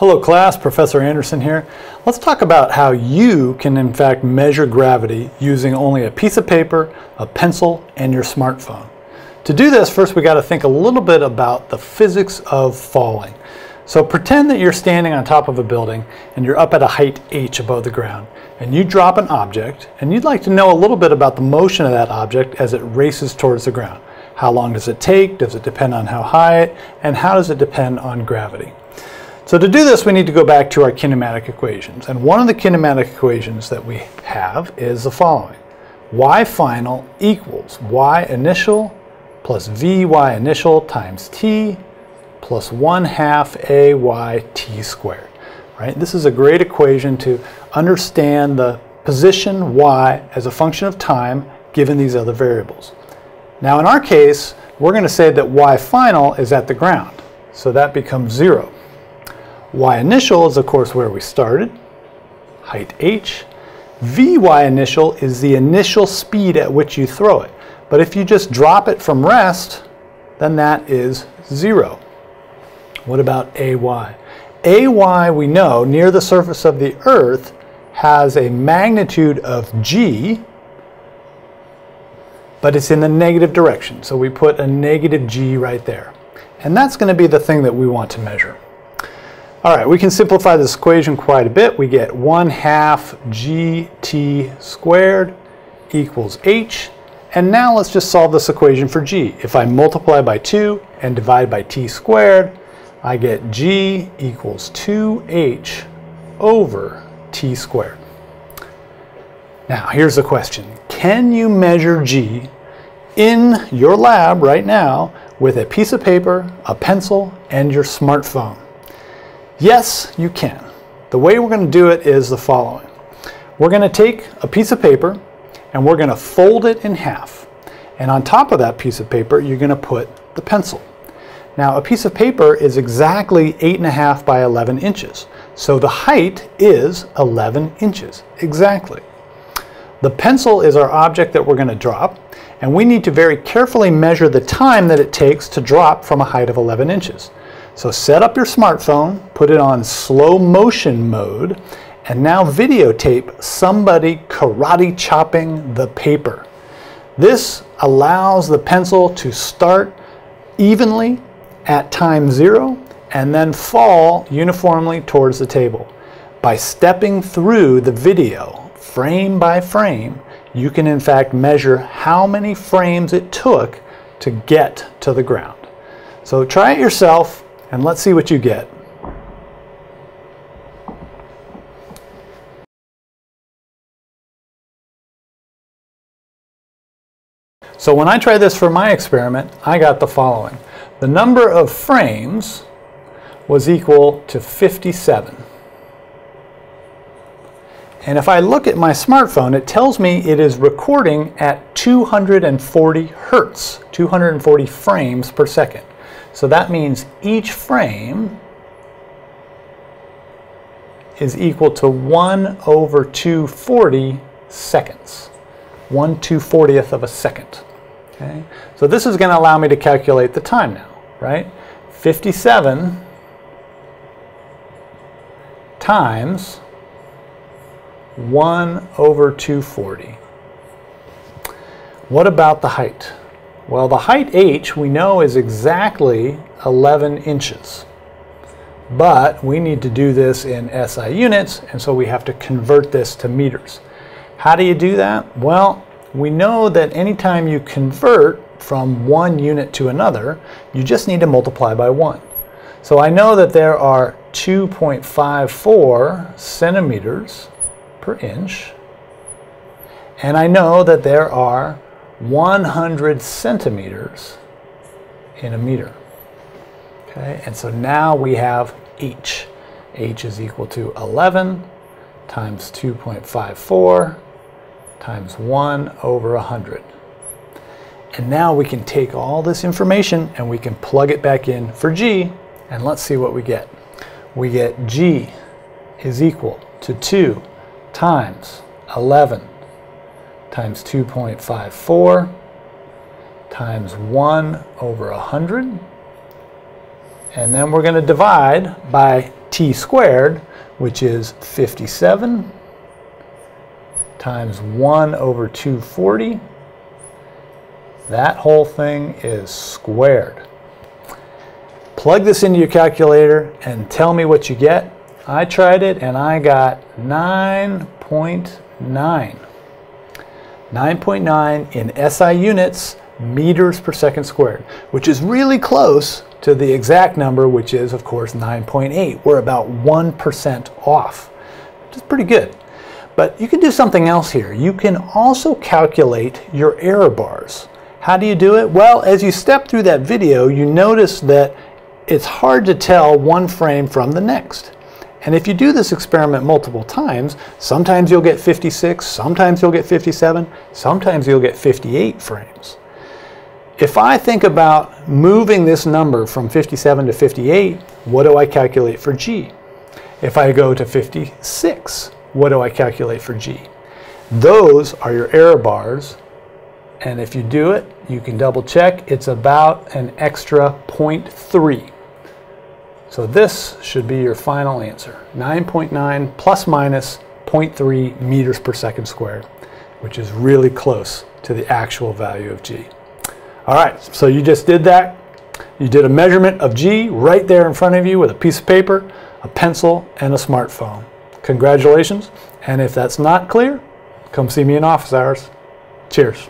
Hello class, Professor Anderson here. Let's talk about how you can in fact measure gravity using only a piece of paper, a pencil, and your smartphone. To do this, first we got to think a little bit about the physics of falling. So pretend that you're standing on top of a building and you're up at a height h above the ground and you drop an object and you'd like to know a little bit about the motion of that object as it races towards the ground. How long does it take? Does it depend on how high? It? And how does it depend on gravity? So to do this, we need to go back to our kinematic equations. And one of the kinematic equations that we have is the following. y final equals y initial plus vy initial times t plus 1 half ay t squared. Right? This is a great equation to understand the position y as a function of time given these other variables. Now in our case, we're going to say that y final is at the ground. So that becomes 0 y initial is of course where we started, height h. Vy initial is the initial speed at which you throw it. But if you just drop it from rest, then that is zero. What about ay? ay we know near the surface of the earth has a magnitude of g, but it's in the negative direction. So we put a negative g right there. And that's going to be the thing that we want to measure. All right, we can simplify this equation quite a bit. We get 1 half gt squared equals h. And now let's just solve this equation for g. If I multiply by 2 and divide by t squared, I get g equals 2h over t squared. Now, here's the question. Can you measure g in your lab right now with a piece of paper, a pencil, and your smartphone? Yes, you can. The way we're going to do it is the following. We're going to take a piece of paper and we're going to fold it in half. And on top of that piece of paper, you're going to put the pencil. Now, a piece of paper is exactly 8.5 by 11 inches. So the height is 11 inches, exactly. The pencil is our object that we're going to drop, and we need to very carefully measure the time that it takes to drop from a height of 11 inches. So set up your smartphone, put it on slow motion mode, and now videotape somebody karate chopping the paper. This allows the pencil to start evenly at time zero and then fall uniformly towards the table. By stepping through the video frame by frame, you can in fact measure how many frames it took to get to the ground. So try it yourself and let's see what you get. So when I tried this for my experiment, I got the following. The number of frames was equal to 57. And if I look at my smartphone, it tells me it is recording at 240 hertz, 240 frames per second. So that means each frame is equal to 1 over 240 seconds. 1 240th of a second. Okay? So this is going to allow me to calculate the time now, right? 57 times 1 over 240. What about the height? Well, the height h we know is exactly 11 inches. But we need to do this in SI units, and so we have to convert this to meters. How do you do that? Well, we know that anytime you convert from one unit to another, you just need to multiply by 1. So I know that there are 2.54 centimeters per inch, and I know that there are 100 centimeters in a meter. Okay, and so now we have H. H is equal to 11 times 2.54 times 1 over 100. And now we can take all this information and we can plug it back in for G, and let's see what we get. We get G is equal to 2 times 11 times 2.54 times 1 over 100. And then we're going to divide by t squared, which is 57 times 1 over 240. That whole thing is squared. Plug this into your calculator and tell me what you get. I tried it and I got 9.9. 9.9 in SI units, meters per second squared, which is really close to the exact number, which is, of course, 9.8. We're about 1% off, which is pretty good. But you can do something else here. You can also calculate your error bars. How do you do it? Well, as you step through that video, you notice that it's hard to tell one frame from the next. And if you do this experiment multiple times, sometimes you'll get 56, sometimes you'll get 57, sometimes you'll get 58 frames. If I think about moving this number from 57 to 58, what do I calculate for G? If I go to 56, what do I calculate for G? Those are your error bars. And if you do it, you can double check. It's about an extra 0.3. So this should be your final answer. 9.9 plus minus 0.3 meters per second squared, which is really close to the actual value of G. All right, so you just did that. You did a measurement of G right there in front of you with a piece of paper, a pencil, and a smartphone. Congratulations. And if that's not clear, come see me in office hours. Cheers.